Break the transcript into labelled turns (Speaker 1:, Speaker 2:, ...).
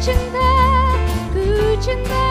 Speaker 1: cinta, ku cinta.